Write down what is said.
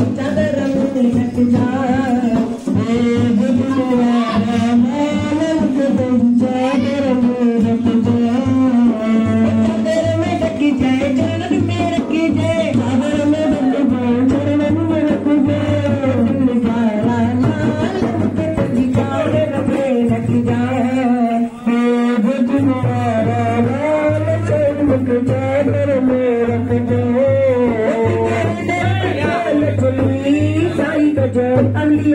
mitad de la असी